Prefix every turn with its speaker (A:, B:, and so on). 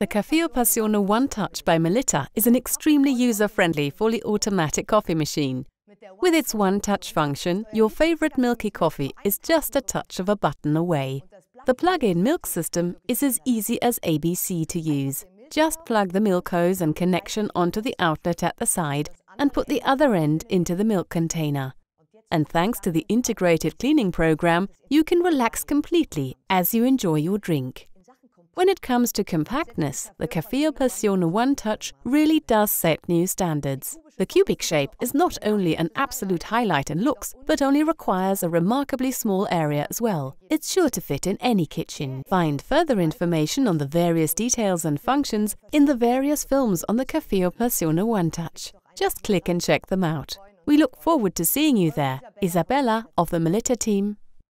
A: The Caffeo Passione One Touch by Melitta is an extremely user-friendly, fully automatic coffee machine. With its one-touch function, your favorite milky coffee is just a touch of a button away. The plug-in milk system is as easy as ABC to use. Just plug the milk hose and connection onto the outlet at the side and put the other end into the milk container. And thanks to the integrated cleaning program, you can relax completely as you enjoy your drink. When it comes to compactness, the Caffeo Passione One Touch really does set new standards. The cubic shape is not only an absolute highlight in looks, but only requires a remarkably small area as well. It's sure to fit in any kitchen. Find further information on the various details and functions in the various films on the Caffeo Passione One Touch. Just click and check them out. We look forward to seeing you there. Isabella of the Melitta team.